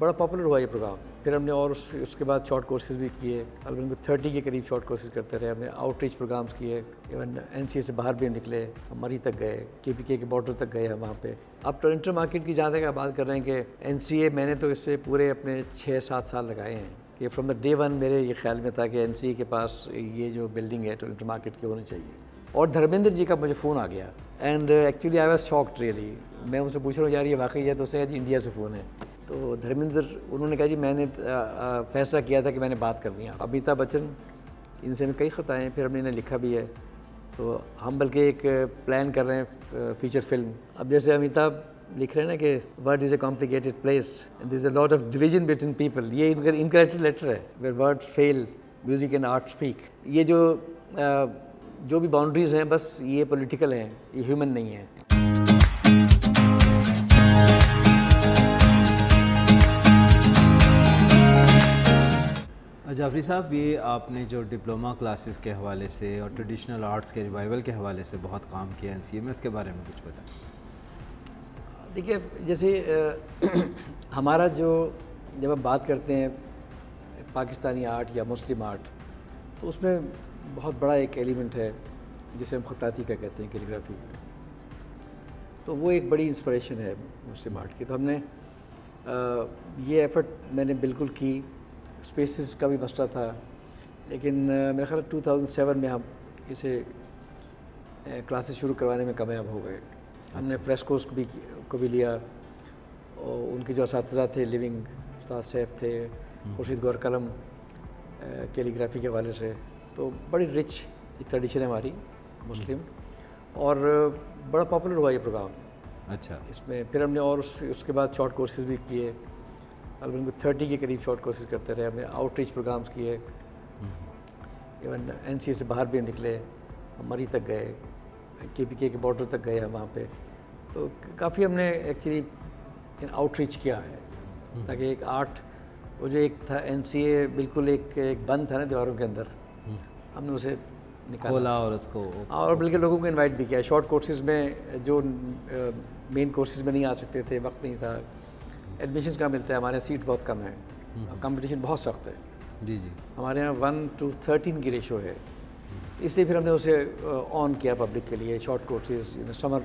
बड़ा पॉपुलर हुआ ये प्रोग्राम। फिर हमने और उस, उसके बाद शॉर्ट कोर्सेज भी किए। तकरीबन थर्टी के करीब शॉर्ट कोर्सेज करते रहे। हमने आउटरीच प्रोग्राम्स किए। इवन एनसीए से बाहर भी निकले। मरी तक गए। के पी के बॉर्डर तक गए हम वहाँ पे। अब टोरेंटो मार्केट की जहाँ तक बात कर रहे हैं कि एनसीए मैंने तो इससे पूरे अपने छः सात साल लगाए हैं। कि फ्रॉम द डे वन मेरे ये ख्याल में था कि एनसीए के पास ये जो बिल्डिंग है टोरेंटो मार्केट की होनी चाहिए। और धर्मेंद्र जी का मुझे फ़ोन आ गया। And actually I was shocked really मैं उनसे पूछ रहा हूँ यार ये वाकई है तो जी इंडिया से फ़ोन है। तो धर्मेंद्र, उन्होंने कहा, जी, मैंने फैसला किया था कि मैंने बात करनी है अमिताभ बच्चन, इनसे हमें कई ख़ताएँ फिर हमने इन्हें लिखा भी है। तो हम बल्कि एक प्लान कर रहे हैं फीचर फ़िल्म अब जैसे अमिताभ लिख रहे हैं ना कि word is a complicated place and this a lot of division between people ये इनका इनकरेक्टेड लेटर है। Where word fail music and art speak ये जो जो भी बाउंड्रीज़ हैं, बस ये पॉलिटिकल हैं, ये ह्यूमन नहीं है। जाफरी साहब ये आपने जो डिप्लोमा क्लासेस के हवाले से और ट्रेडिशनल आर्ट्स के रिवाइवल के हवाले से बहुत काम किया एन में उसके बारे में कुछ बताएँ। देखिए जैसे हमारा जो जब हम बात करते हैं पाकिस्तानी आर्ट या मुस्लिम आर्ट तो उसमें बहुत बड़ा एक एलिमेंट है जिसे हम ख़ताती का कहते हैं कैलीग्राफी। तो वो एक बड़ी इंस्पिरेशन है मुस्लिम आर्ट की। तो हमने आ, ये एफ़र्ट मैंने बिल्कुल की स्पेसिस का भी मसला था। लेकिन मेरे ख्याल 2007 में हम इसे क्लासेस शुरू करवाने में कामयाब हो गए। अच्छा। हमने प्रेस कोर्स भी को भी लिया। और उनके जो इस थे लिविंग उस्ताद सैफ थे हम्म। खुर्शीद गौर कलम कैलीग्राफी के हवाले से तो बड़ी रिच एक ट्रेडिशन है हमारी मुस्लिम। हम्म। और बड़ा पॉपुलर हुआ ये प्रोग्राम अच्छा। इसमें फिर हमने और उस, उसके बाद शॉर्ट कोर्सेज भी किए। तकरीबन थर्टी के करीब शॉर्ट कोर्सेज करते रहे हमने आउटरीच प्रोग्राम्स किए। इवन एनसीए से बाहर भी निकले मरी तक गए के पी के के बॉर्डर तक गए हम वहाँ पे। तो काफ़ी हमने एक्चुअली आउटरीच किया है हम्म। ताकि एक आर्ट वो जो एक था एनसीए बिल्कुल एक एक बंद था ना दीवारों के अंदर हम्म। हमने उसे निकाला। और उसको हाँ, और बल्कि लोगों को इनवाइट भी किया। शॉर्ट कोर्सेज में जो मेन कोर्सेज में नहीं आ सकते थे वक्त नहीं था। एडमिशन कहाँ मिलता है? हमारे यहाँ सीट बहुत कम है। कंपटीशन हम्म। बहुत सख्त है। जी जी। हमारे यहाँ वन टू थर्टीन की रेशो है। इसलिए फिर हमने उसे ऑन किया पब्लिक के लिए short courses summer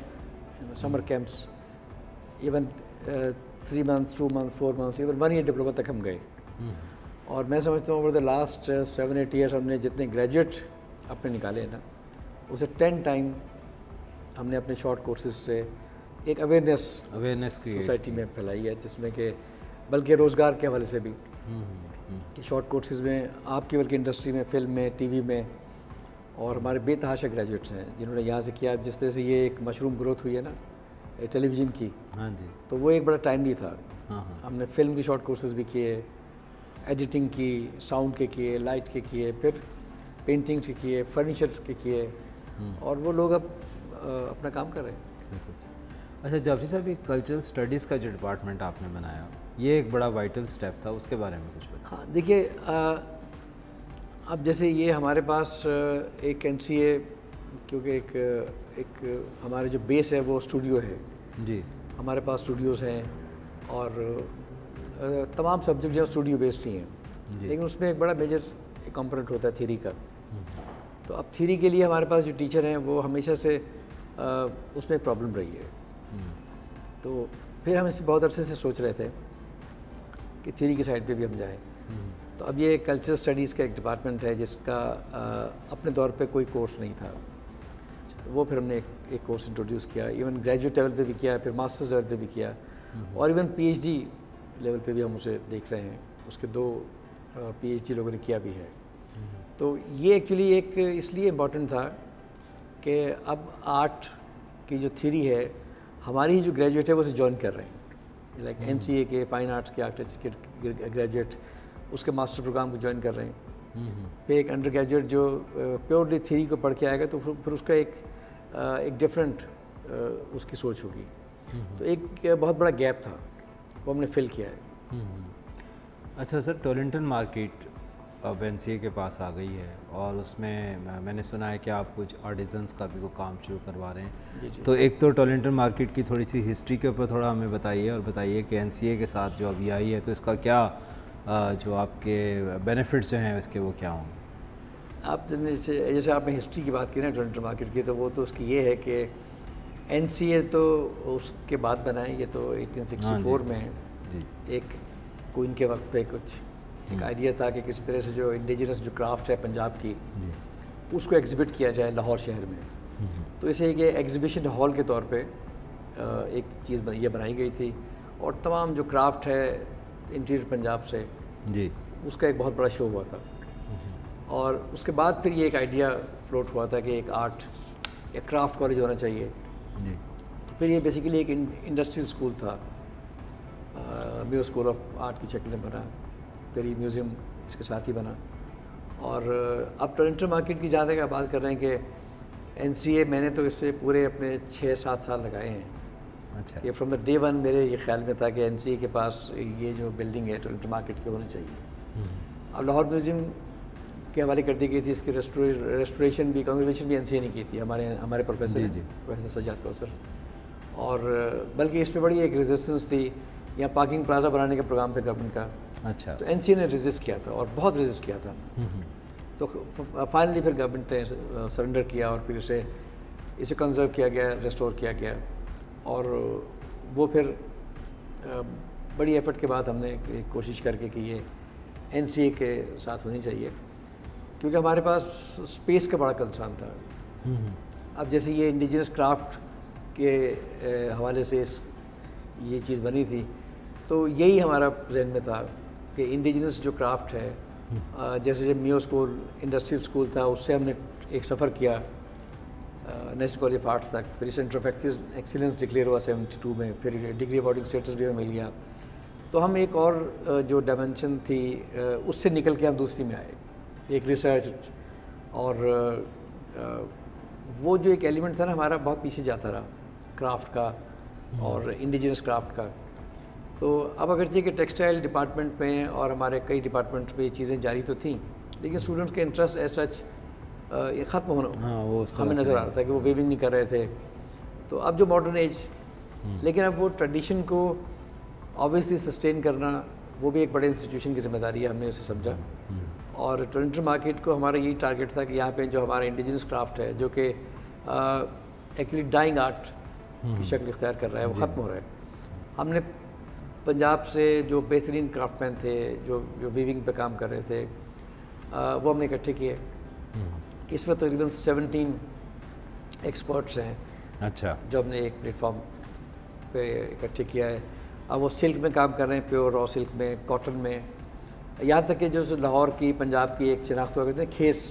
summer camps even three months two months four months even one year diploma तक हम गए। हम्म। और मैं समझता हूँ over the last seven eight years हमने जितने ग्रेजुएट अपने निकाले हैं ना उसे टेन टाइम हमने अपने शॉर्ट कोर्सेज से एक अवेयरनेस अवेयरनेस की सोसाइटी में फैलाई है जिसमें कि बल्कि रोज़गार के हवाले से भी। हम्म, हम्म, कि शॉर्ट कोर्सेज में आप बल्कि इंडस्ट्री में फ़िल्म में टीवी में और हमारे बेतहाशा ग्रेजुएट्स हैं जिन्होंने यहाँ से किया जिस तरह से ये एक मशरूम ग्रोथ हुई है ना टेलीविज़न की। हाँ जी। तो वो एक बड़ा टाइमली था। हाँ हाँ। हमने फ़िल्म की शॉर्ट कोर्सेज भी किए एडिटिंग की साउंड के किए लाइट के किए फिर पेंटिंग के किए फर्नीचर के किए हम्म। और वो लोग अब अपना काम कर रहे हैं। अच्छा जाफरी साहब ये कल्चरल स्टडीज़ का जो डिपार्टमेंट आपने बनाया ये एक बड़ा वाइटल स्टेप था उसके बारे में कुछ बताइए। हाँ देखिए अब जैसे ये हमारे पास एक एन क्योंकि एक एक हमारे जो बेस है वो स्टूडियो है। जी। हमारे पास स्टूडियोज़ हैं और तमाम सब्जेक्ट जो है स्टूडियो बेस्ड ही। हैं लेकिन उसमें एक बड़ा मेजर कंपोनेंट होता है थीरी का। हम्म। तो अब थ्री के लिए हमारे पास जो टीचर हैं वो हमेशा से उसमें प्रॉब्लम रही है। तो फिर हम इस बहुत अरसे से सोच रहे थे कि थ्री की साइड पे भी हम जाएँ। तो अब ये कल्चर स्टडीज़ का एक डिपार्टमेंट है जिसका आ, अपने तौर पे कोई कोर्स नहीं था। तो वो फिर हमने एक, एक कोर्स इंट्रोड्यूस किया। इवन ग्रेजुएट लेवल पे भी किया फिर मास्टर्स लेवल पे भी किया। और इवन पीएचडी लेवल पे भी हम उसे देख रहे हैं। उसके दो पीएचडी लोगों ने किया भी है। तो ये एक्चुअली एक इसलिए इम्पोर्टेंट था कि अब आर्ट की जो थ्री है हमारी जो ग्रेजुएट है वो उसे ज्वाइन कर रहे हैं लाइक एम सी ए के फाइन आर्ट्स के आर्टिस्ट के ग्रेजुएट उसके मास्टर प्रोग्राम को ज्वाइन कर रहे हैं हम्म। फिर एक अंडर ग्रेजुएट जो प्योरली थ्री को पढ़ के आएगा तो फिर उसका एक एक डिफरेंट उसकी सोच होगी हम्म। तो एक बहुत बड़ा गैप था वो हमने फिल किया है। अच्छा सर टोलेंटन मार्केट अब एन के पास आ गई है और उसमें मैंने सुना है कि आप कुछ आर्टिजन्स का भी वो काम शुरू करवा रहे हैं जी जी। तो एक तो टोलेंटन मार्केट की थोड़ी सी हिस्ट्री के ऊपर थोड़ा हमें बताइए और बताइए कि एनसीए के साथ जो अभी आई है तो इसका क्या जो आपके बेनिफिट्स जो हैं इसके वो क्या होंगे आप जैसे जैसे आपने हिस्ट्री की बात की ना टोलेंटन मार्केट की तो वो तो उसकी ये है कि एनसीए तो उसके बाद बनाए ये तो 1864 हाँ में जी। एक क्वीन के वक्त पे कुछ एक। आइडिया था कि किसी तरह से जो इंडिजिनस जो क्राफ्ट है पंजाब की उसको एग्जिबिट किया जाए लाहौर शहर में। तो इसे एक एग्जीबिशन हॉल के तौर पे एक चीज़ ये बनाई गई थी। और तमाम जो क्राफ्ट है इंटीरियर पंजाब से जी। उसका एक बहुत बड़ा शो हुआ था। और उसके बाद फिर ये एक आइडिया फ्लोट हुआ था कि एक आर्ट या क्राफ्ट कॉलेज होना चाहिए। तो फिर ये बेसिकली एक इंडस्ट्रियल स्कूल था। म्यू स्कूल ऑफ़ आर्ट की शक्ल में बना। ये म्यूज़ियम इसके साथ ही बना। और अब टोरेंटो मार्केट की जहाँ तक बात कर रहे हैं कि एनसीए मैंने तो इससे पूरे अपने छः सात साल लगाए हैं। अच्छा। ये फ्रॉम द डे वन मेरे ये ख्याल में था कि एनसीए के पास ये जो बिल्डिंग है टोरेंटो मार्केट की होनी चाहिए। हम्म। अब लाहौर म्यूज़ियम के हवाले कर दी गई थी इसकी रेस्टोरेशन भी कंजर्वेशन भी एन ने की थी हमारे हमारे प्रोफेसर प्रोफेसर सजाद कौसर। और बल्कि इस पर बड़ी एक रेजिस्टेंस थी यहाँ पार्किंग प्लाजा बनाने का प्रोग्राम था गवर्नमेंट का। अच्छा। तो एन ने रेजिस्ट किया था और बहुत रेजिस्ट किया था। हम्म, हम्म। तो फाइनली फिर गवर्नमेंट ने सरेंडर किया और फिर इसे इसे कंजर्व किया गया रेस्टोर किया गया। और वो फिर बड़ी एफर्ट के बाद हमने कोशिश करके कि ये एनसीए के साथ होनी चाहिए। क्योंकि हमारे पास स्पेस का बड़ा कंसर्न था। हम्म। अब जैसे ये इंडिजिनस क्राफ्ट के हवाले से इस ये चीज़ बनी थी तो यही हमारा जहन में था। कि इंडिजिनस जो क्राफ्ट है। जैसे जब मियो स्कूल इंडस्ट्रियल स्कूल था उससे हमने एक सफ़र किया नेशनल कॉलेज ऑफ़ आर्ट्स तक। फिर सेंटर ऑफ़ एक्सीलेंस डिक्लेयर हुआ सेवेंटी टू में। फिर डिग्री अवॉर्डिंग स्टेटस भी हमें मिल गया। तो हम एक और जो डायमेंशन थी उससे निकल के हम दूसरी में आए। एक रिसर्च और वो जो एक एलिमेंट था ना हमारा बहुत पीछे जाता रहा क्राफ्ट का और इंडिजिनस क्राफ्ट का। तो अब अगर कि टेक्सटाइल डिपार्टमेंट में और हमारे कई डिपार्टमेंट में ये चीज़ें जारी तो थी लेकिन स्टूडेंट्स के इंटरेस्ट एज सच ये ख़त्म होना हाँ, वो हमें नज़र आ रहा था कि वो वेविंग नहीं कर रहे थे तो अब जो मॉडर्न एज हम्म। लेकिन अब वो ट्रेडिशन को ऑब्वियसली सस्टेन करना वो भी एक बड़े इंस्टीट्यूशन की ज़िम्मेदारी है हमने उसे समझा हम्म। और टोरेंटल मार्केट को हमारा यही टारगेट था कि यहाँ पे जो हमारा इंडिजिनस क्राफ्ट है जो कि एक्चुअली डाइंग आर्ट की हम्म। शक्ल इख्तियार कर रहा है वो ख़त्म हो रहा है हमने पंजाब से जो बेहतरीन क्राफ्टमैन थे जो जो वीविंग पे काम कर रहे थे आ, वो हमने इकट्ठे किए हम्म। इसमें तकरीबन सेवनटीन एक्सपर्ट्स हैं अच्छा जो हमने एक प्लेटफॉर्म पे इकट्ठे किया है अब वो सिल्क में काम कर रहे हैं प्योर रॉ सिल्क में कॉटन में यहाँ तक कि जो लाहौर की पंजाब की एक शनाख्त हुआ करते हैं खेस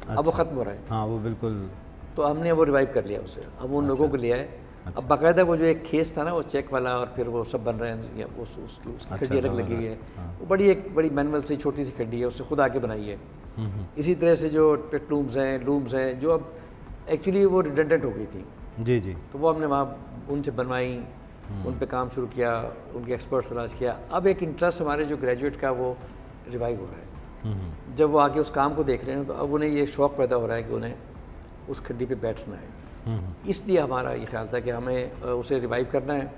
अच्छा। अब वो अच्छा। ख़त्म हो रहा है हाँ वो बिल्कुल तो हमने वो रिवाइव कर लिया उसे अब उन अच्छा। लोगों को लिया है अच्छा। अब बाकायदा वो जो एक खेस था ना वो चेक वाला और फिर वो सब बन रहे हैं उस, उसकी उसकी अच्छा, खड्डी अलग लगी है हाँ। वो बड़ी एक बड़ी मैनुअल से छोटी सी खड्डी है उसने खुद आके बनाई है। इसी तरह से जो टूम्स हैं लूम्स हैं जो अब एक्चुअली वो रिडेंडेंट हो गई थी जी जी तो वो हमने वहाँ उनसे बनवाई हम्म। उन पर काम शुरू किया उनके एक्सपर्ट्स तलाश किया अब एक इंटरेस्ट हमारे जो ग्रेजुएट का वो रिवाइव हो रहा है। जब वो आके उस काम को देख रहे हैं तो अब उन्हें ये शौक़ पैदा हो रहा है कि उन्हें उस खड्डी पे बैठना है। इसलिए हमारा ये ख्याल था कि हमें उसे रिवाइव करना है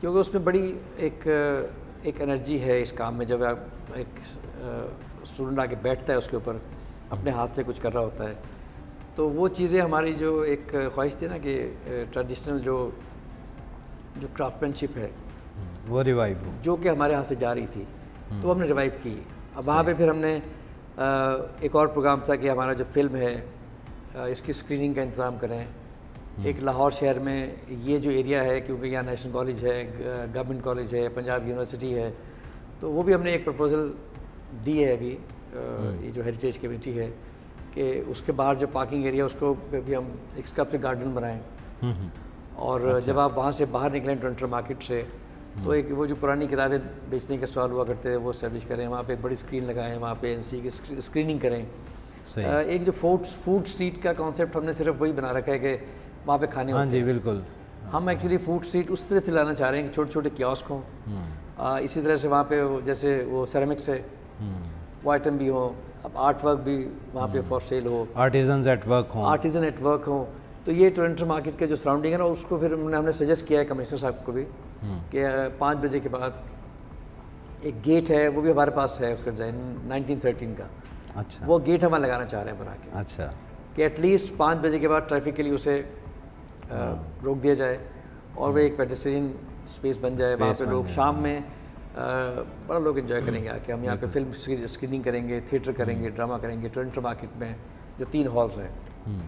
क्योंकि उसमें बड़ी एक एक एनर्जी है इस काम में। जब आप एक स्टूडेंट आके बैठता है उसके ऊपर अपने हाथ से कुछ कर रहा होता है तो वो चीज़ें हमारी जो एक ख्वाहिश थी ना कि ट्रेडिशनल जो जो क्राफ्टमैनशिप है हम्म, वो रिवाइव हो। जो कि हमारे यहाँ से जा रही थी तो हमने रिवाइव की। अब वहाँ पे फिर हमने एक और प्रोग्राम था कि हमारा जो फ़िल्म है इसकी स्क्रीनिंग का इंतज़ाम करें। हम्म। एक लाहौर शहर में ये जो एरिया है क्योंकि यहाँ नेशनल कॉलेज है गवर्नमेंट कॉलेज है पंजाब यूनिवर्सिटी है तो वो भी हमने एक प्रपोज़ल दी है अभी हम्म। ये जो हेरिटेज कमेटी है कि उसके बाहर जो पार्किंग एरिया उसको भी हम एक स्कप से गार्डन बनाएँ। हम्म, और अच्छा। जब आप वहाँ से बाहर निकलें ट्वेंटर मार्केट से तो एक वो जो पुरानी किताबें बेचने के स्टॉल हुआ करते थे वो स्टैब्लिश करें। वहाँ पे एक बड़ी स्क्रीन लगाएँ वहाँ पे एनसी की स्क्रीनिंग करें। एक जो फ़ूड फ़ूड स्ट्रीट का कॉन्सेप्ट हमने सिर्फ़ वही बना रखा है कि वहाँ पे खाने हाँ जी बिल्कुल। हम एक्चुअली फ़ूड स्ट्रीट उस तरह से लाना चाह रहे हैं कि छोटे छोटे क्योस्क हों। हम्म। इसी तरह से वहाँ पे जैसे वो सेरेमिक्स है। हम्म। वो आइटम भी हो अब आर्ट वर्क भी वहाँ पे फॉर सेल हो। आर्टिजन एट वर्क हो। आर्टिजन एट वर्क हो। तो ये टोरेंटो मार्केट का जो सराउंडिंग है ना उसको फिर हमने हमने सजेस्ट किया है कमिश्नर साहब को भी हम्म। कि पाँच बजे के बाद एक गेट है वो भी हमारे पास है उसका डिज़ाइन नाइनटीन थर्टीन का। अच्छा। वो गेट हम लगाना चाह रहे हैं बना के। अच्छा। कि एटलीस्ट पाँच बजे के बाद ट्रैफ़िक के लिए उसे रोक दिया जाए और वो एक पेडिस्ट्रियन स्पेस बन जाए वहाँ पे लोग शाम में अ, बड़ा लोग इन्जॉय करेंगे आके। हम यहाँ पे फ़िल्म स्क्रीनिंग करेंगे थिएटर करेंगे ड्रामा करेंगे टोरंटो मार्केट में जो तीन हॉल्स हैं। हम्म,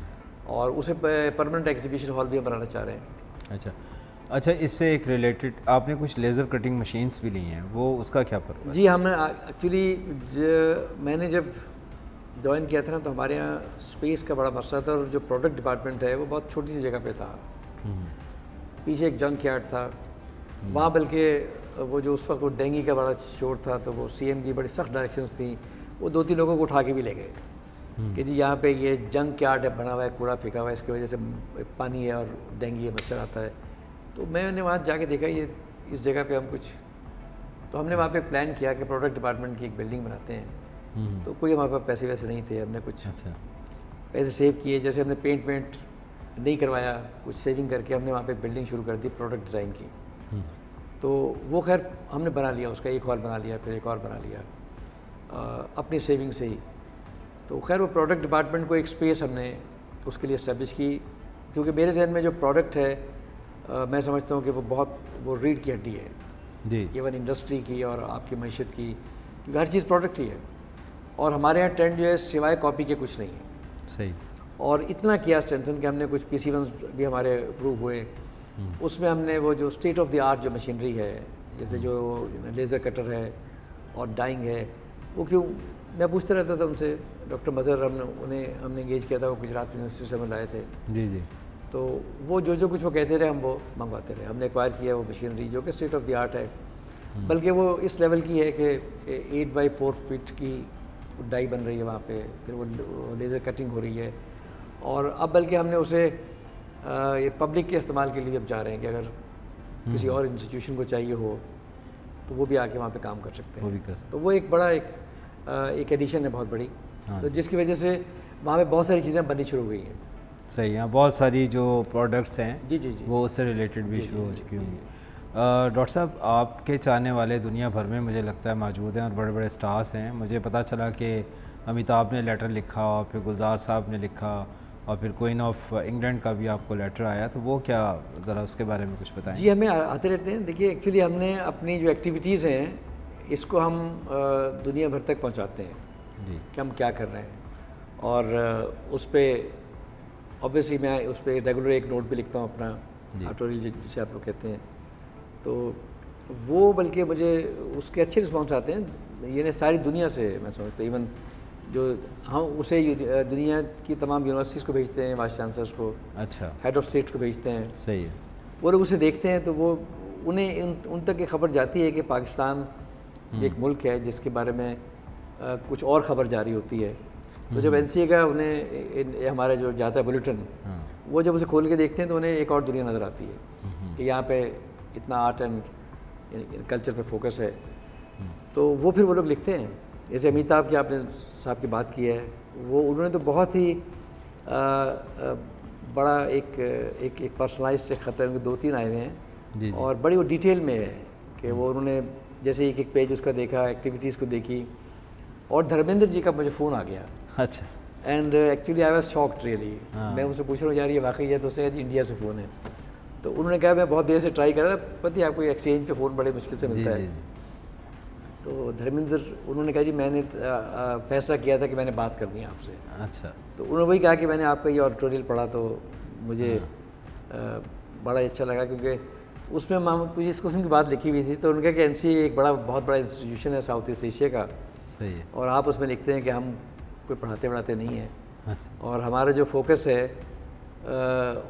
और उसे परमानेंट एग्जीबिशन हॉल भी हम बनाना चाह रहे हैं। अच्छा। अच्छा इससे एक रिलेटेड आपने कुछ लेज़र कटिंग मशीन्स भी ली हैं वो उसका क्या पर्पस जी हमने एक्चुअली मैंने जब ज्वाइन किया था ना तो हमारे यहाँ स्पेस का बड़ा मसला था और जो प्रोडक्ट डिपार्टमेंट है वो बहुत छोटी सी जगह पे था। पीछे एक जंक यार्ड था वहाँ बल्कि वो जो उस वक्त वो डेंगी का बड़ा शोर था तो वो सीएम की बड़ी सख्त डायरेक्शन थी वो दो तीन लोगों को उठा के भी ले गए। कि जी यहाँ पे ये जंक यार्ड है बना हुआ है कूड़ा फेंका हुआ है इसकी वजह से पानी है और डेंगी है मच्छर आता है। तो मैंने वहाँ जाके देखा ये इस जगह पे हम कुछ तो हमने वहाँ पे प्लान किया कि प्रोडक्ट डिपार्टमेंट की एक बिल्डिंग बनाते हैं। हम्म, तो कोई हमारे पास पैसे वैसे नहीं थे हमने कुछ अच्छा। पैसे सेव किए जैसे हमने पेंट वेंट नहीं करवाया कुछ सेविंग करके हमने वहाँ पे बिल्डिंग शुरू कर दी प्रोडक्ट डिज़ाइन की। हम्म, तो वो खैर हमने बना लिया उसका एक हॉल बना लिया फिर एक और बना लिया अ, अपनी सेविंग से ही। तो खैर वो प्रोडक्ट डिपार्टमेंट को एक स्पेस हमने उसके लिए इस्टेब्लिश की क्योंकि मेरे जहन में जो प्रोडक्ट है अ, मैं समझता हूँ कि वो बहुत वो रीढ़ की हड्डी है। जी। इवन इंडस्ट्री की और आपकी मीशत की क्योंकि हर चीज़ प्रोडक्ट ही है। और हमारे यहाँ ट्रेंड जो है सिवाय कॉपी के कुछ नहीं है। सही। और इतना किया स्ट्रेंथन कि हमने कुछ पी सी भी हमारे अप्रूव हुए। उसमें हमने वो जो स्टेट ऑफ़ द आर्ट जो मशीनरी है जैसे जो लेज़र कटर है और डाइंग है वो क्यों? मैं पूछता रहता था उनसे डॉक्टर मज़र हमने उन्हें हमने इंगेज किया था वो गुजरात यूनिवर्सिटी से हमें लाए थे। जी जी। तो वो जो जो कुछ वो कहते रहे हम वो मंगवाते रहे। हमने एक्वायर किया वो मशीनरी जो कि स्टेट ऑफ़ द आर्ट है। बल्कि वो इस लेवल की है कि एट बाई फोर फीट की डाई बन रही है वहाँ पे फिर वो लेज़र कटिंग हो रही है। और अब बल्कि हमने उसे अ, ये पब्लिक के इस्तेमाल के लिए अब जा रहे हैं कि अगर किसी और इंस्टीट्यूशन को चाहिए हो तो वो भी आके वहाँ पे काम कर सकते हैं। वो हैं भी कर सकते तो वो एक बड़ा एक अ, एक एडिशन है बहुत बड़ी। हाँ तो जिसकी वजह से वहाँ पे बहुत सारी चीज़ें बननी शुरू हो गई हैं। सही है बहुत सारी जो प्रोडक्ट्स हैं जी जी जी। वो उससे रिलेटेड भी शुरू हो चुकी होंगी। अ, डॉक्टर साहब आपके चाहने वाले दुनिया भर में मुझे लगता है मौजूद हैं और बड़े बड़े स्टार्स हैं। मुझे पता चला कि अमिताभ ने लेटर लिखा और फिर गुलजार साहब ने लिखा और फिर क्वीन ऑफ़ इंग्लैंड का भी आपको लेटर आया। तो वो क्या ज़रा उसके बारे में कुछ बताएँ? जी हमें आते रहते हैं। देखिए एक्चुअली हमने अपनी जो एक्टिविटीज़ हैं इसको हम दुनिया भर तक पहुँचाते हैं जी। कि हम क्या कर रहे हैं। और उस पर ऑब्वियसली मैं उस पर रेगुलर एक नोट भी लिखता हूँ अपना जी। आटोरियल जिसे आप लोग कहते हैं। तो वो बल्कि मुझे उसके अच्छे रिस्पॉन्स आते हैं। ये ने सारी दुनिया से मैं समझता इवन जो हम उसे दुनिया की तमाम यूनिवर्सिटीज़ को भेजते हैं वाइस चांसलर्स को अच्छा। हेड ऑफ़ स्टेट्स को भेजते हैं। सही है। वो लोग उसे देखते हैं तो वो उन्हें उन, उन तक ये खबर जाती है कि पाकिस्तान एक मुल्क है जिसके बारे में अ, कुछ और खबर जारी होती है। तो जब एनसीए का उन्हें हमारा जो जाता है बुलेटिन हाँ। वो जब उसे खोल के देखते हैं तो उन्हें एक और दुनिया नज़र आती है कि यहाँ पे इतना आर्ट एंड कल्चर पे फोकस है। तो वो फिर वो लोग लिखते हैं। जैसे अमिताभ की आपने साहब की बात की है वो उन्होंने तो बहुत ही अ, अ, बड़ा एक एक एक पर्सनलाइज से ख़त उनके दो तीन आए हुए हैं। जी जी। और बड़ी वो डिटेल में है कि वो उन्होंने जैसे एक एक पेज उसका देखा एक्टिविटीज़ को देखी। और धर्मेंद्र जी का मुझे फ़ोन आ गया। अच्छा। And actually I was shocked really. मैं उनसे पूछ रहा हूँ यार ये वाकई है? तो उससे जी इंडिया से फ़ोन है। तो उन्होंने कहा मैं बहुत देर से ट्राई कर रहा था पता आपको एक्सचेंज पे फ़ोन बड़े मुश्किल से मिलता जी है तो धर्मेंद्र उन्होंने कहा जी मैंने फैसला किया था कि मैंने बात करनी है आपसे. अच्छा। तो उन्होंने वही कहा कि मैंने आपका ये ऑडिटोरियल पढ़ा तो मुझे हाँ। बड़ा अच्छा लगा क्योंकि उसमें माम कुछ इस किस्म की बात लिखी हुई थी तो उन्होंने कहा कि एनसी एक बड़ा बहुत बड़ा इंस्टीट्यूशन है साउथ ईस्ट एशिया का। सही है। और आप उसमें लिखते हैं कि हम कोई पढ़ाते पढ़ाते नहीं हैं। अच्छा। और हमारा जो फोकस है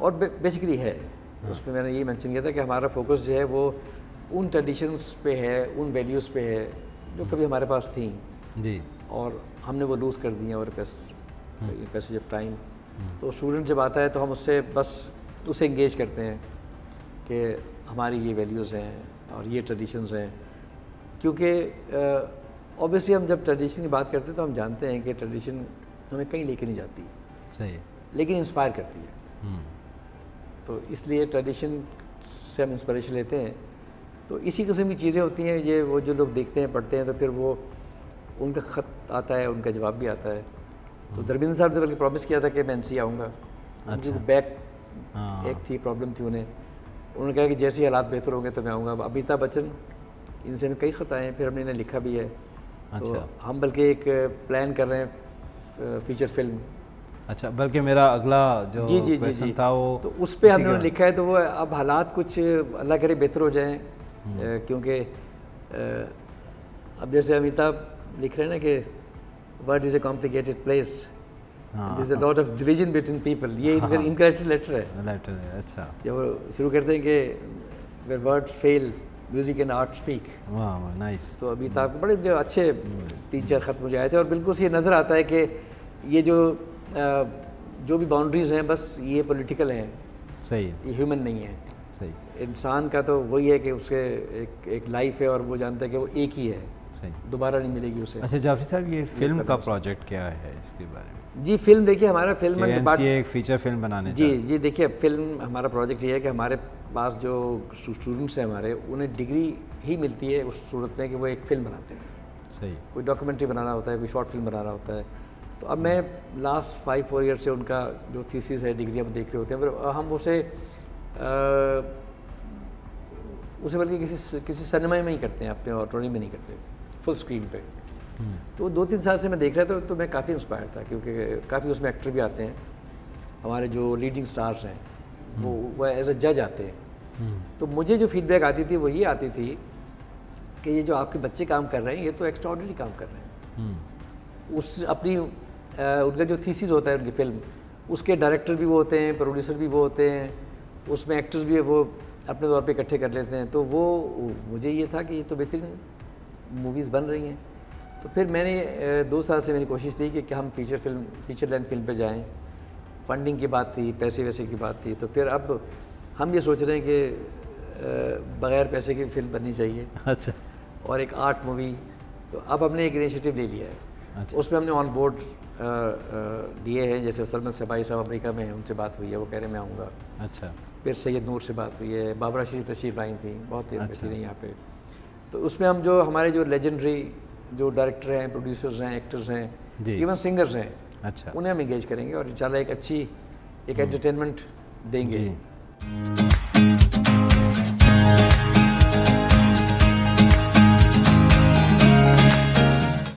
और बेसिकली है। उसमें मैंने ये मेंशन किया था कि हमारा फोकस जो है वो उन ट्रेडिशंस पे है उन वैल्यूज़ पे है जो कभी हमारे पास थी। जी। और हमने वो लूज़ कर दी हैं। और पैसेज ऑफ़ टाइम तो स्टूडेंट जब आता है तो हम उससे बस उसे इंगेज करते हैं कि हमारी ये वैल्यूज़ हैं और ये ट्रेडिशंस हैं। क्योंकि ऑब्वियसली हम जब ट्रेडिशन की बात करते हैं तो हम जानते हैं कि ट्रेडिशन हमें कहीं लेके नहीं जाती। सही। लेकिन इंस्पायर करती है। हम्म, तो इसलिए ट्रेडिशन से हम इंस्पिरेशन लेते हैं। तो इसी किस्म की चीज़ें होती हैं ये वो जो लोग देखते हैं पढ़ते हैं तो फिर वो उनका ख़त आता है उनका जवाब भी आता है। तो धर्मेंद्र साहब ने बल्कि प्रॉमिस किया था कि मैं एन आऊँगा। अच्छा। बैक हाँ। एक थी प्रॉब्लम थी उन्हें। उन्होंने कहा कि जैसे ही हालात बेहतर होंगे तो मैं आऊँगा। अमिताभ बच्चन इनसे हमें कई ख़त आए हैं फिर हमने इन्हें लिखा भी है। अच्छा। तो अच्छा। हम बल्कि एक प्लान कर रहे हैं फीचर फ़िल्म अच्छा बल्कि मेरा अगला जो जी जी जी जी। था वो तो उस पर हमने लिखा है तो वो अब हालात कुछ अल्लाह करे बेहतर हो जाएँ हम्म। क्योंकि अब जैसे अमिताभ लिख रहे हैं ना कि word is a complicated place हाँ this lot of division between people ये इनका इनकरेक्ट लेटर है। लेटर है अच्छा। जब वो शुरू करते हैं कि where word fail music and art speak वाह नाइस तो अभी तक बड़े जो अच्छे तीन चार खत मुझे आए थे और बिल्कुल से ये नज़र आता है कि ये जो जो भी बाउंड्रीज़ हैं बस ये पॉलिटिकल हैं। सही है। ये ह्यूमन नहीं है। सही। इंसान का तो वही है कि उसके एक एक लाइफ है और वो जानता है कि वो एक ही है। सही। दोबारा नहीं मिलेगी उसे। अच्छा जाफरी साहब ये फ़िल्म का प्रोजेक्ट क्या है इसके बारे में? जी फ़िल्म देखिए हमारा फ़िल्म NCA एक फीचर फ़िल्म बनाने जी जी देखिए फ़िल्म हमारा प्रोजेक्ट ये है कि हमारे पास जो स्टूडेंट्स हैं हमारे उन्हें डिग्री ही मिलती है उस सूरत में कि वो एक फ़िल्म बनाते हैं। सही। कोई डॉक्यूमेंट्री बनाना होता है कोई शॉर्ट फ़िल्म बनाना होता है। तो अब मैं लास्ट फाइव फोर ईयर से उनका जो थीसिस है डिग्री हम देख रहे होते हैं फिर हम उसे उसे बल्कि किसी किसी सिनेमा में ही करते हैं अपने ऑटोनी में नहीं करते फुल स्क्रीन पे। हम्म, तो दो तीन साल से मैं देख रहा था तो मैं काफ़ी इंस्पायर था क्योंकि काफ़ी उसमें एक्टर भी आते हैं हमारे जो लीडिंग स्टार्स हैं वो वो एज अ जज आते हैं। हम्म, तो मुझे जो फीडबैक आती थी वो ये आती थी कि ये जो आपके बच्चे काम कर रहे हैं ये तो एक्स्ट्रॉर्डनरी काम कर रहे हैं। हम्म, उस अपनी उनका जो थीसिस होता है उनकी फ़िल्म उसके डायरेक्टर भी वो होते हैं प्रोड्यूसर भी वो होते हैं उसमें एक्टर्स भी वो अपने तौर पे इकट्ठे कर लेते हैं। तो वो मुझे ये था कि ये तो बेहतरीन मूवीज़ बन रही हैं। तो फिर मैंने दो साल से मेरी कोशिश थी कि, कि हम feature film feature length film पे जाएँ। फंडिंग की बात थी पैसे वैसे की बात थी। तो फिर अब हम ये सोच रहे हैं कि बगैर पैसे की फ़िल्म बननी चाहिए। अच्छा। और एक आर्ट मूवी तो अब हमने एक इनिशिएटिव ले लिया है। उसमें हमने ऑन बोर्ड दिए हैं जैसे सलमान सबाई साहब अमेरिका में हैं उनसे बात हुई है वो कह रहे मैं आऊँगा। अच्छा। फिर सैयद नूर से बात हुई है बाबरा शरीफ तशरीफ़ लाई थी बहुत देर अच्छा। रही यहाँ पे। तो उसमें हम जो हमारे जो लेजेंडरी जो डायरेक्टर हैं प्रोड्यूसर्स हैं एक्टर्स हैं इवन सिंगर्स हैं अच्छा। उन्हें हम इंगेज करेंगे और इंशाल्लाह एक अच्छी एक एंटरटेनमेंट देंगे। जी।